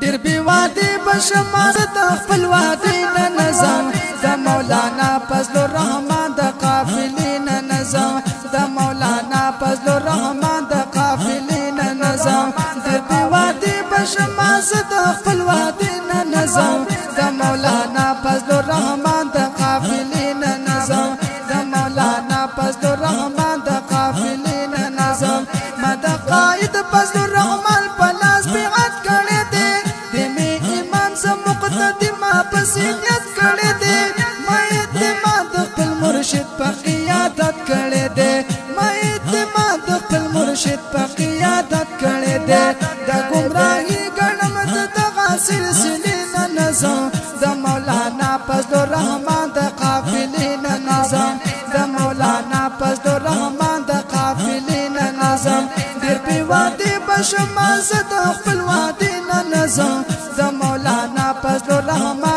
ډیر بی واده بشم از ته خپل واده نه نظم د مولانا فضل الرحمن د قافلې نه نظم د مولانا فضل الرحمن د قافلې نه نظم ډیر بی واده بشم از ته خپل واده نه نظم د مولانا فضل الرحمن د قافلې نه نظم د مولانا فضل الرحمن نیت کړی دی ما اعتماد د خپل مرشد په قیادت کړی دی ما اعتماد د خپل مرشد په قیادت کړی دی د ګمراهي ګڼم د دغه سلسلې نه نه ځم د مولانا پس د رحمان د قافلې نه نه ځم د مولانا پس د رحمان د قافلې نه نه ځم ډېر بې وادې بشم زه د خپل وادې نه نه ځم د مولانا پس د رحمان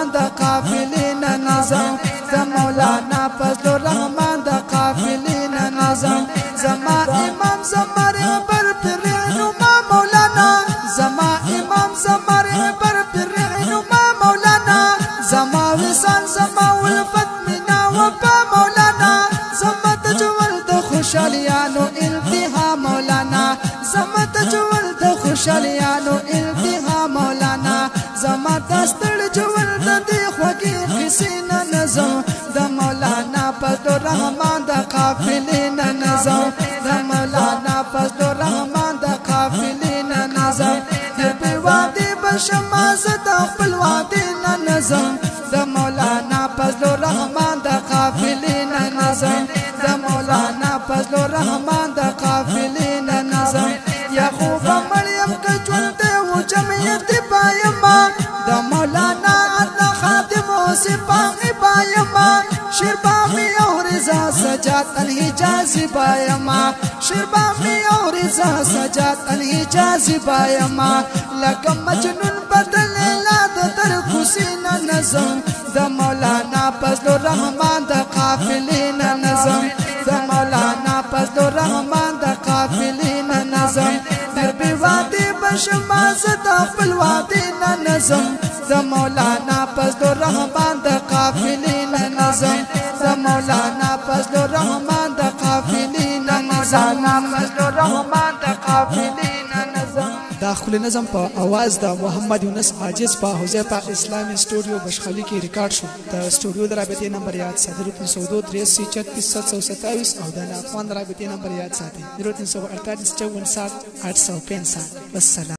خوشالیانو التها مولانا زمت جول د خوشالیانو التها مولانا زمت استړ جول د دې خوږې قصې نه نظم د مولانا پښتو رحمان د قافلې نه نظم د مولانا پښتو رحمان د قافلې نه نظم د پیوادې بشما زد خپل وادې نه نظم د مولانا پښتو رحمان د قافلې نه نظم فضل الرحمن د قافلې نه نظم یا خو به مریم که ژوند و جمعیت پایما د مولانا عدل خادم و سپاهي پایما شربا می او رضا سجات الحجازي پایما شربا می او رضا سجات الحجازي پایما لکه مجنون بدل لاد تر کوسینه نظم د مولانا فضل الرحمن د قافلې نظم در بیواده بشم مازتا پلواده ننظم زمولانا پس دو رحمان دا قافلی ننظم زمولانا پس دو رحمان دا قافلی ننظم زمولانا پس دو رحمان دا قافلی داخله نظم په आवाज د محمد یونس عاجز په حذیفه اسلامي سټوډیو بشخلي کې ریکارډ شو د سټوډیو د رابطې نمبر یاد ساتئ 302 او د ناخوان رابطې نمبر یاد ساتئ 348 57 855 والسلام